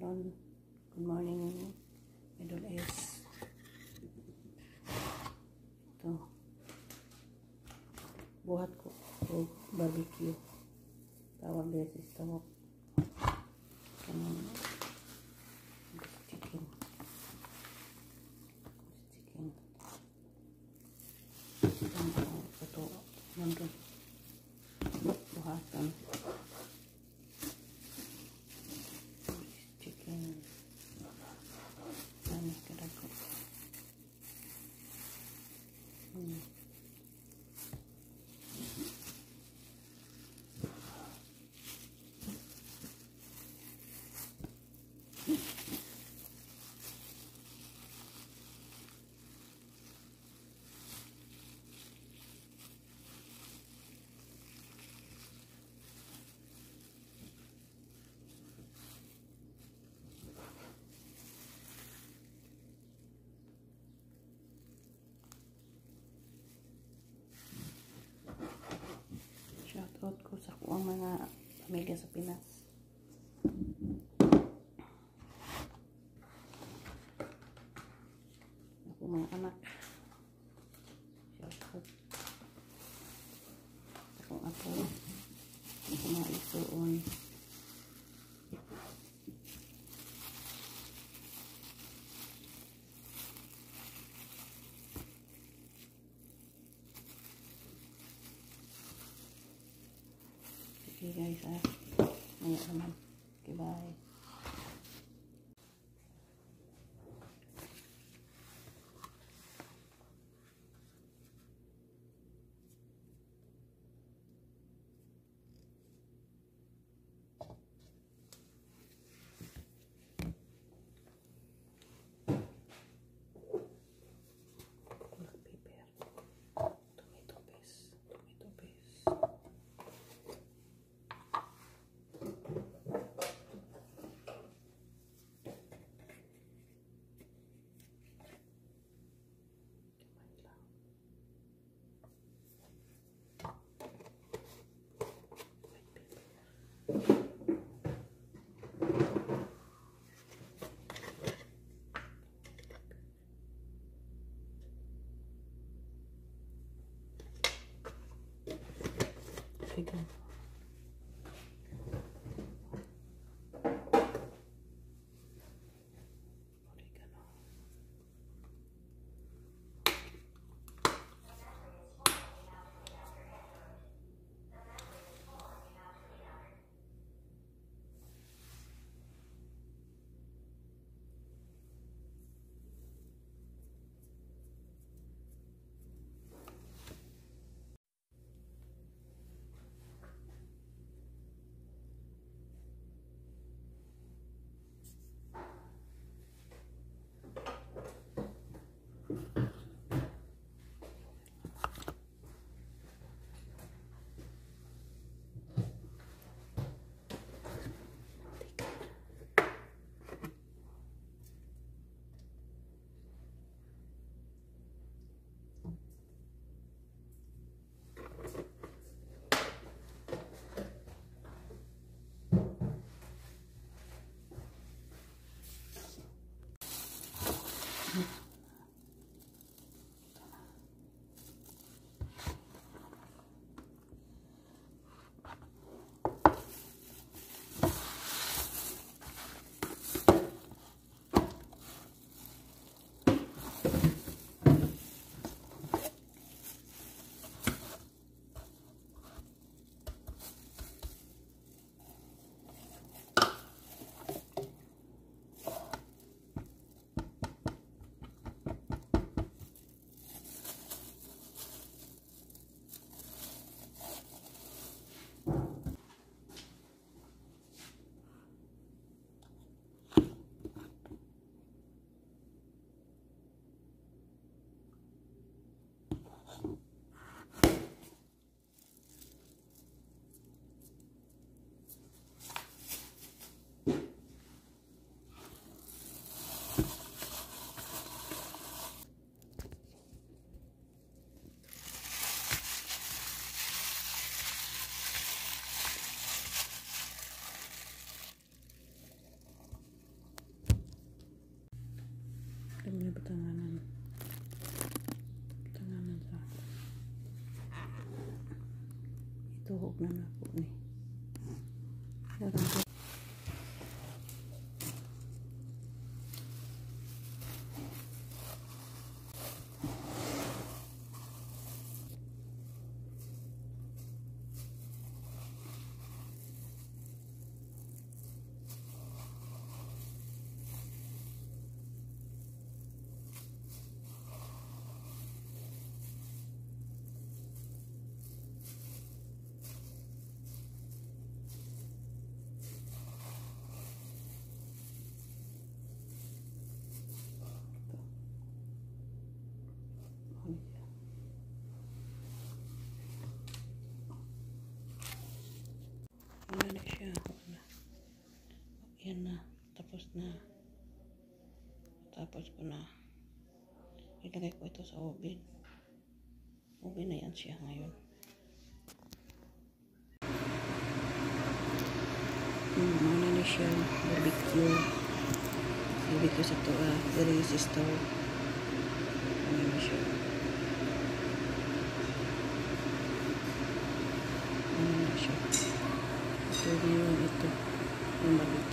Idol. Good morning, Idol S. Ito. Buhat ko. O barbecue. Tawag guys is tawag. Mga pamilya sa Pinas. Ako mga anak. Sige guys. Maya naman. Okay bye. again. kanganan kanganan lang ituhog na na po ni eh. Darang na. Tapos ko na ilagay ko ito sa oven. Oven na yan siya ngayon. Hmm, Yung mana na siya, barbecue. Barbecue sa to, ah, dari sa stove. Ano na siya. Ano na siya. Ito na yun, ito. Yung barbecue.